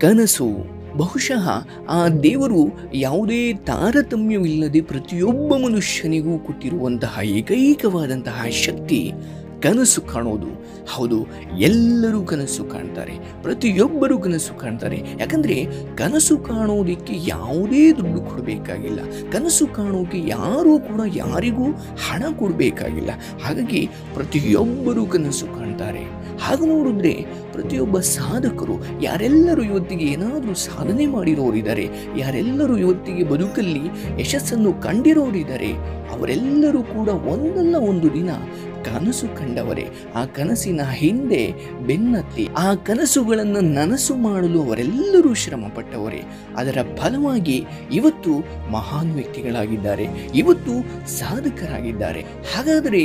ಕನಸು. ಬಹುಶಃ ಆ ದೇವರು ಯಾವುದೇ ತಾರತಮ್ಯವಿಲ್ಲದೆ ಪ್ರತಿಯೊಬ್ಬ ಮನುಷ್ಯನಿಗೂ ಕೊಟ್ಟಿರುವಂತಹ ಏಕೈಕವಾದಂತಹ ಶಕ್ತಿ ಕನಸು ಕಾಣೋದು. ಹೌದು, ಎಲ್ಲರೂ ಕನಸು ಕಾಣ್ತಾರೆ. ಪ್ರತಿಯೊಬ್ಬರು ಕನಸು ಕಾಣ್ತಾರೆ. ಯಾಕಂದರೆ ಕನಸು ಕಾಣೋದಕ್ಕೆ ಯಾವುದೇ ದುಡ್ಡು ಕೊಡಬೇಕಾಗಿಲ್ಲ. ಕನಸು ಕಾಣೋಕೆ ಯಾರೂ ಕೂಡ ಯಾರಿಗೂ ಹಣ ಕೊಡಬೇಕಾಗಿಲ್ಲ. ಹಾಗಾಗಿ ಪ್ರತಿಯೊಬ್ಬರು ಕನಸು ಕಾಣ್ತಾರೆ. ಹಾಗೆ ನೋಡಿದ್ರೆ ಪ್ರತಿಯೊಬ್ಬ ಸಾಧಕರು, ಯಾರೆಲ್ಲರೂ ಇವತ್ತಿಗೆ ಏನಾದರೂ ಸಾಧನೆ ಮಾಡಿರೋರಿದ್ದಾರೆ, ಯಾರೆಲ್ಲರೂ ಇವತ್ತಿಗೆ ಬದುಕಲ್ಲಿ ಯಶಸ್ಸನ್ನು ಕಂಡಿರೋರಿದ್ದಾರೆ, ಅವರೆಲ್ಲರೂ ಕೂಡ ಒಂದಲ್ಲ ಒಂದು ದಿನ ಕನಸು ಕಂಡವರೇ, ಆ ಕನಸಿನ ಹಿಂದೆ ಬೆನ್ನತ್ತಿ, ಆ ಕನಸುಗಳನ್ನು ನನಸು ಮಾಡಲು ಅವರೆಲ್ಲರೂ ಶ್ರಮ ಪಟ್ಟವರೇ ಅದರ ಫಲವಾಗಿ ಇವತ್ತು ಮಹಾನ್ ವ್ಯಕ್ತಿಗಳಾಗಿದ್ದಾರೆ, ಇವತ್ತು ಸಾಧಕರಾಗಿದ್ದಾರೆ. ಹಾಗಾದರೆ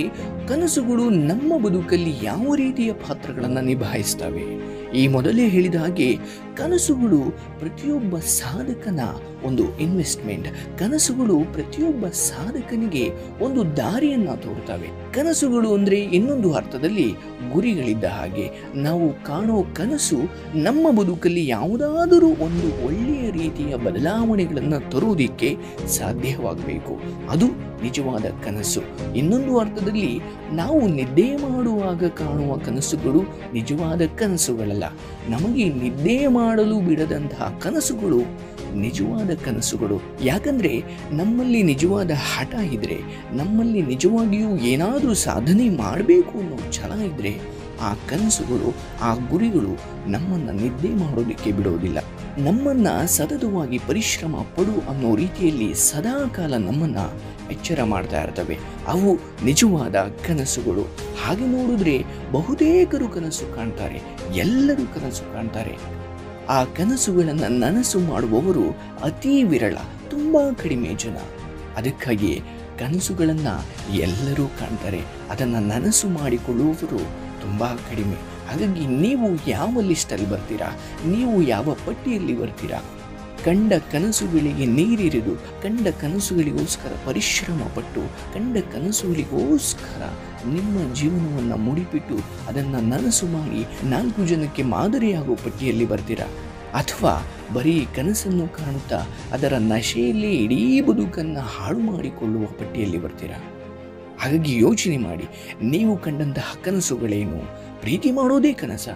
ಕನಸುಗಳು ನಮ್ಮ ಬದುಕಲ್ಲಿ ಯಾವ ರೀತಿಯ ಪಾತ್ರಗಳನ್ನು ನಿಭಾಯಿಸ್ತವೆ ಈ ಮೊದಲೇ ಹೇಳಿದ ಹಾಗೆ ಕನಸುಗಳು ಪ್ರತಿಯೊಬ್ಬ ಸಾಧಕನ ಒಂದು ಇನ್ವೆಸ್ಟ್ಮೆಂಟ್ ಕನಸುಗಳು ಪ್ರತಿಯೊಬ್ಬ ಸಾಧಕನಿಗೆ ಒಂದು ದಾರಿಯನ್ನ ತೋರ್ತವೆ ಕನಸುಗಳು ಅಂದ್ರೆ ಇನ್ನೊಂದು ಅರ್ಥದಲ್ಲಿ ಗುರಿಗಳಿದ್ದ ಹಾಗೆ. ನಾವು ಕಾಣೋ ಕನಸು ನಮ್ಮ ಬದುಕಲ್ಲಿ ಯಾವುದಾದರೂ ಒಂದು ಒಳ್ಳೆಯ ರೀತಿಯ ಬದಲಾವಣೆಗಳನ್ನು ತರುವುದಕ್ಕೆ ಸಾಧ್ಯವಾಗಬೇಕು. ಅದು ನಿಜವಾದ ಕನಸು. ಇನ್ನೊಂದು ಅರ್ಥದಲ್ಲಿ ನಾವು ನಿದ್ದೆ ಮಾಡುವಾಗ ಕಾಣುವ ಕನಸುಗಳು ನಿಜವಾದ ಕನಸುಗಳಲ್ಲ. ನಮಗೆ ನಿದ್ದೆ ಮಾಡಲು ಬಿಡದಂತಹ ಕನಸುಗಳು, ನಿಜವಾದ ಕನಸುಗಳು. ಯಾಕಂದ್ರೆ ನಮ್ಮಲ್ಲಿ ನಿಜವಾದ ಹಠ ಇದ್ರೆ, ನಮ್ಮಲ್ಲಿ ನಿಜವಾಗಿಯೂ ಏನಾದರೂ ಸಾಧನೆ ಮಾಡಬೇಕು ಅನ್ನೋ ಛಲ ಇದ್ರೆ, ಆ ಕನಸುಗಳು, ಆ ಗುರಿಗಳು ನಮ್ಮನ್ನು ನಿದ್ದೆ ಮಾಡೋದಕ್ಕೆ ಬಿಡೋದಿಲ್ಲ. ನಮ್ಮನ್ನ ಸತತವಾಗಿ ಪರಿಶ್ರಮ ಪಡು ಅನ್ನೋ ರೀತಿಯಲ್ಲಿ ಸದಾ ಕಾಲ ನಮ್ಮನ್ನ ಎಚ್ಚರ ಮಾಡ್ತಾ ಇರ್ತವೆ. ಅವು ನಿಜವಾದ ಕನಸುಗಳು. ಹಾಗೆ ನೋಡಿದ್ರೆ ಬಹುತೇಕರು ಕನಸು ಕಾಣ್ತಾರೆ, ಎಲ್ಲರೂ ಕನಸು ಕಾಣ್ತಾರೆ. ಆ ಕನಸುಗಳನ್ನು ನನಸು ಮಾಡುವವರು ಅತೀ ವಿರಳ, ತುಂಬ ಕಡಿಮೆ ಜನ. ಅದಕ್ಕಾಗಿ ಕನಸುಗಳನ್ನು ಎಲ್ಲರೂ ಕಾಣ್ತಾರೆ. ಅದನ್ನು ನನಸು ಮಾಡಿಕೊಳ್ಳುವವರು ತುಂಬ ಕಡಿಮೆ. ಹಾಗಾಗಿ ನೀವು ಯಾವ ಲಿಸ್ಟಲ್ಲಿ ಬರ್ತೀರಾ? ನೀವು ಯಾವ ಪಟ್ಟಿಯಲ್ಲಿ ಬರ್ತೀರಾ? ಕಂಡ ಕನಸುಗಳಿಗೆ ನೀರಿರಿದು, ಕಂಡ ಕನಸುಗಳಿಗೋಸ್ಕರ ಪರಿಶ್ರಮ ಪಟ್ಟು ಕಂಡ ಕನಸುಗಳಿಗೋಸ್ಕರ ನಿಮ್ಮ ಜೀವನವನ್ನು ಮುಡಿಪಿಟ್ಟು ಅದನ್ನು ನನಸು ಮಾಡಿ ನಾಲ್ಕು ಜನಕ್ಕೆ ಮಾದರಿಯಾಗೋ ಪಟ್ಟಿಯಲ್ಲಿ ಬರ್ತೀರಾ? ಅಥವಾ ಬರೀ ಕನಸನ್ನು ಕಾಣುತ್ತಾ ಅದರ ನಶೆಯಲ್ಲಿ ಇಡೀ ಬದುಕನ್ನು ಹಾಳು ಮಾಡಿಕೊಳ್ಳುವ ಪಟ್ಟಿಯಲ್ಲಿ ಬರ್ತೀರಾ? ಹಾಗಾಗಿ ಯೋಚನೆ ಮಾಡಿ, ನೀವು ಕಂಡಂತಹ ಕನಸುಗಳೇನು? ಪ್ರೀತಿ ಮಾಡೋದೇ ಕನಸ?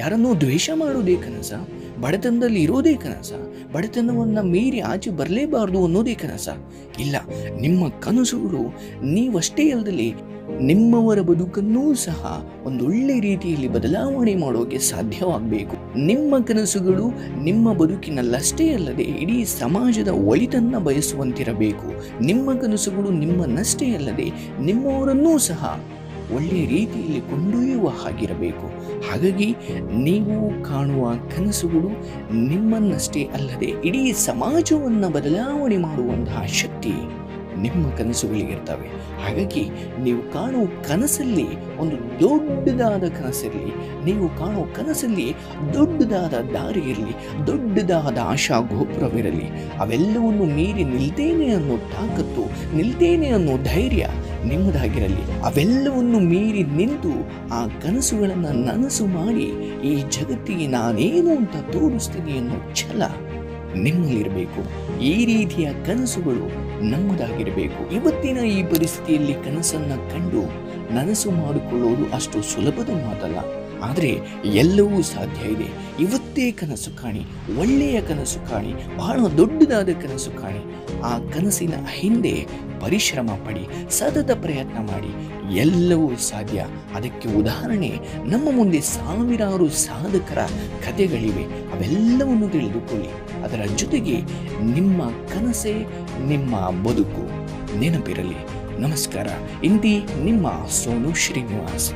ಯಾರನ್ನೋ ದ್ವೇಷ ಮಾಡೋದೇ ಕನಸ, ಬಡತನದಲ್ಲಿ ಇರೋದೇ ಕನಸ, ಬಡತನವನ್ನು ಮೀರಿ ಆಚೆ ಬರಲೇಬಾರ್ದು ಅನ್ನೋದೇ ಕನಸ. ಇಲ್ಲ, ನಿಮ್ಮ ಕನಸುಗಳು ನೀವಷ್ಟೇ ಅಲ್ಲದಲ್ಲಿ ನಿಮ್ಮವರ ಬದುಕನ್ನೂ ಸಹ ಒಂದೊಳ್ಳೆ ರೀತಿಯಲ್ಲಿ ಬದಲಾವಣೆ ಮಾಡೋಕೆ ಸಾಧ್ಯವಾಗಬೇಕು. ನಿಮ್ಮ ಕನಸುಗಳು ನಿಮ್ಮ ಬದುಕಿನಲ್ಲಷ್ಟೇ ಅಲ್ಲದೆ ಇಡೀ ಸಮಾಜದ ಒಳಿತನ್ನ ಬಯಸುವಂತಿರಬೇಕು. ನಿಮ್ಮ ಕನಸುಗಳು ನಿಮ್ಮನ್ನಷ್ಟೇ ಅಲ್ಲದೆ ನಿಮ್ಮವರನ್ನೂ ಸಹ ಒಳ್ಳೆಯ ರೀತಿಯಲ್ಲಿ ಕೊಂಡೊಯ್ಯುವ ಹಾಗಿರಬೇಕು. ಹಾಗಾಗಿ ನೀವು ಕಾಣುವ ಕನಸುಗಳು ನಿಮ್ಮನ್ನಷ್ಟೇ ಅಲ್ಲದೆ ಇಡೀ ಸಮಾಜವನ್ನು ಬದಲಾವಣೆ ಮಾಡುವಂತಹ ಶಕ್ತಿ. ನಿಮ್ಮ ಕನಸುಗಳಿಗಿರ್ತವೆ. ಹಾಗಾಗಿ ನೀವು ಕಾಣುವ ಕನಸಲ್ಲಿ, ಒಂದು ದೊಡ್ಡದಾದ ಕನಸಿರಲಿ, ನೀವು ಕಾಣುವ ಕನಸಲ್ಲಿ ದೊಡ್ಡದಾದ ದಾರಿ ಇರಲಿ ದೊಡ್ಡದಾದ ಆಶಾ ಗೋಪುರವಿರಲಿ ಅವೆಲ್ಲವನ್ನು ಮೀರಿ ನಿಲ್ತೇನೆ ಅನ್ನೋ ತಾಕತ್ತು, ನಿಲ್ತೇನೆ ಅನ್ನೋ ಧೈರ್ಯ ನಿಮ್ಮದಾಗಿರಲಿ. ಅವೆಲ್ಲವನ್ನು ಮೀರಿ ನಿಂತು ಆ ಕನಸುಗಳನ್ನು ನನಸು ಮಾಡಿ, ಈ ಜಗತ್ತಿಗೆ ನಾನೇನು ಅಂತ ತೋರಿಸ್ತೀನಿ ಅನ್ನೋ ಛಲ ನಿಮ್ಮಲ್ಲಿರಬೇಕು. ಈ ರೀತಿಯ ಕನಸುಗಳು ನಮ್ಮದಾಗಿರಬೇಕು. ಇವತ್ತಿನ ಈ ಪರಿಸ್ಥಿತಿಯಲ್ಲಿ ಕನಸನ್ನು ಕಂಡು ನನಸು ಮಾಡಿಕೊಳ್ಳೋದು ಅಷ್ಟು ಸುಲಭದ ಮಾತಲ್ಲ. ಆದರೆ ಎಲ್ಲವೂ ಸಾಧ್ಯ ಇದೆ. ಇವತ್ತೇ ಕನಸು ಕಾಣಿ, ಒಳ್ಳೆಯ ಕನಸು ಕಾಣಿ, ಬಹಳ ದೊಡ್ಡದಾದ ಕನಸು ಕಾಣಿ. ಆ ಕನಸಿನ ಹಿಂದೆ ಪರಿಶ್ರಮ ಪಡಿ, ಸತತ ಪ್ರಯತ್ನ ಮಾಡಿ, ಎಲ್ಲವೂ ಸಾಧ್ಯ. ಅದಕ್ಕೆ ಉದಾಹರಣೆ, ನಮ್ಮ ಮುಂದೆ ಸಾವಿರಾರು ಸಾಧಕರ ಕಥೆಗಳಿವೆ. ಅವೆಲ್ಲವನ್ನು ತಿಳಿದುಕೊಳ್ಳಿ. ಅದರ ಜೊತೆಗೆ ನಿಮ್ಮ ಕನಸೆ ನಿಮ್ಮ ಬದುಕು. ನೆನಪಿರಲಿ. ನಮಸ್ಕಾರ. ಇಂದಿ ನಿಮ್ಮ ಸೋನು ಶ್ರೀನಿವಾಸ್.